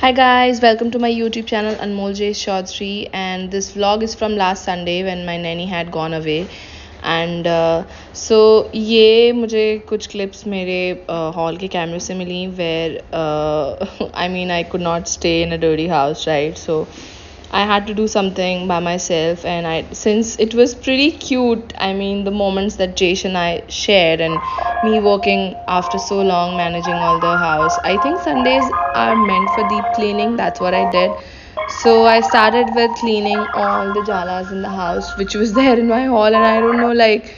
Hi guys, welcome to my YouTube channel Anmol J Chaudhary and this vlog is from last Sunday when my nanny had gone away so uh, ये मुझे कुछ clips मेरे hall uh, के कैमरे से मिली where I mean I could not stay in a dirty house right so I had to do something by myself, and I since it was pretty cute. I mean, the moments that Jayce and I shared, and me working after so long managing all the house. I think Sundays are meant for deep cleaning. That's what I did. So I started with cleaning all the jalas in the house, which was there in my hall, and I don't know, like.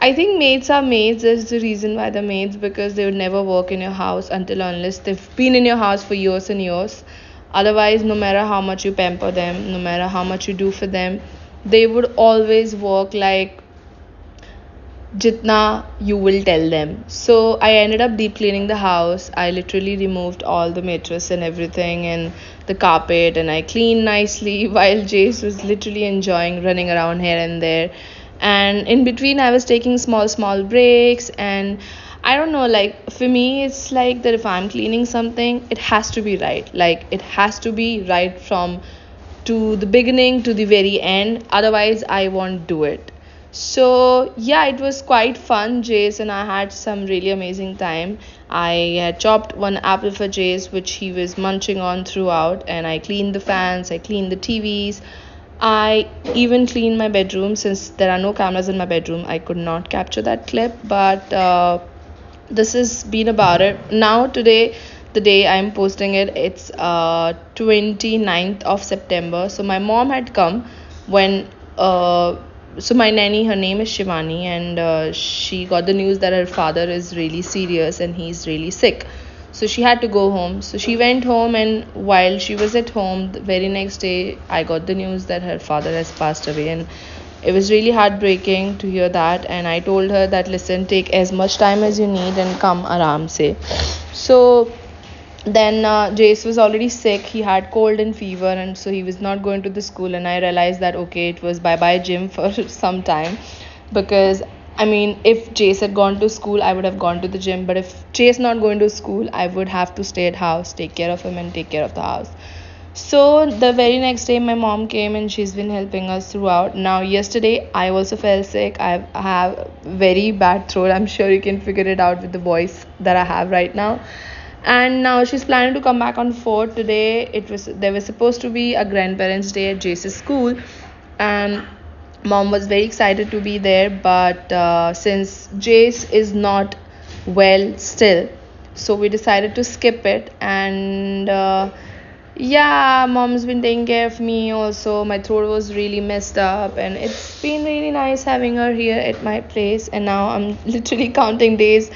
I think maids are maids. There's the reason why they're maids because they would never work in your house until unless they've been in your house for years and years otherwise no matter how much you pamper them no matter how much you do for them they would always work like jitna you will tell them. So i ended up deep cleaning the house. I literally removed all the mattress and everything and the carpet and i cleaned nicely while jayce was literally enjoying running around here and there. And in between i was taking small small breaks and I don't know, like for me, it's like that if I'm cleaning something, it has to be right. Like it has to be right from to the beginning to the very end. Otherwise, I won't do it. So yeah, it was quite fun. Jayce and I had some really amazing time. I had chopped one apple for Jayce, which he was munching on throughout, and I cleaned the fans, I cleaned the TVs. I even cleaned my bedroom since there are no cameras in my bedroom. I could not capture that clip, but uh, this has been about it. Now today the day i'm posting it it's uh 29th of september. So my mom had come when uh so my nanny her name is shivani and uh, she got the news that her father is really serious and he's really sick. So she had to go home. So she went home and while she was at home the very next day i got the news that her father has passed away and it was really heartbreaking to hear that and i told her that listen take as much time as you need and come aram say so then uh, jayce was already sick. He had cold and fever and so he was not going to the school and i realized that okay it was bye bye gym for some time. Because i mean if jayce had gone to school i would have gone to the gym. But if jayce not going to school i would have to stay at house take care of him and take care of the house so the very next day my mom came and she's been helping us throughout. Now yesterday i also felt sick. I have very bad throat. I'm sure you can figure it out with the voice that i have right now. And now she's planning to come back on 4th today it was there was supposed to be a grandparents day at jayce's school. And mom was very excited to be there but uh, since jayce is not well still so we decided to skip it. And uh, yeah mom's been taking care of me also my throat was really messed up and it's been really nice having her here at my place and now i'm literally counting days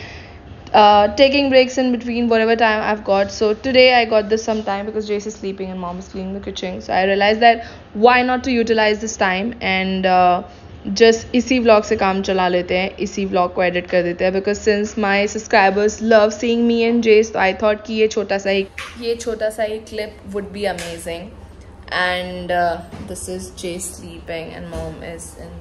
uh, taking breaks in between whatever time I've got. So today I got this some time because Jayce is sleeping and mom is cleaning the kitchen. So I realized that why not to utilize this time and uh, just इसी vlog से काम चला लेते हैं, इसी vlog को edit कर देते हैं because since my subscribers love seeing me and Jess तो आई थॉट कि ये छोटा सा ही ये छोटा सा ही clip would be amazing and this is J sleeping and mom is in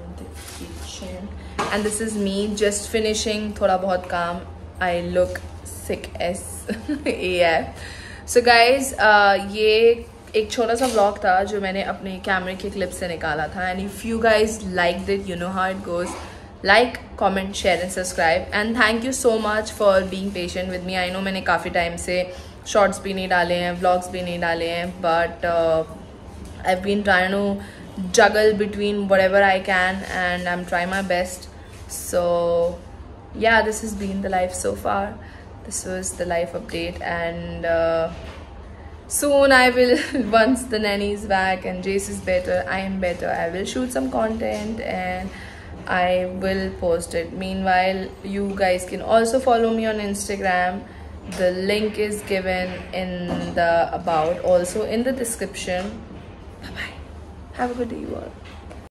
kitchen and this is me just finishing थोड़ा बहुत काम. I look sick as a so guys ये एक छोटा सा ब्लॉग था जो मैंने अपने कैमरे के क्लिप से निकाला था and if you guys like it you know how it goes like comment share and subscribe and thank you so much for being patient with me I know मैंने काफ़ी टाइम से शॉर्ट्स भी नहीं डाले हैं ब्लॉग्स भी नहीं डाले हैं but I been try to juggle between whatever I can and I'm trying my best. So yeah, this has been the life so far. This was the life life update uh, soon I will once the nanny is back and Jayce is better I am better I will shoot some content and I will post it. Meanwhile you guys can also follow me on Instagram. The link is given in the about also in the description. Bye bye have a good day you all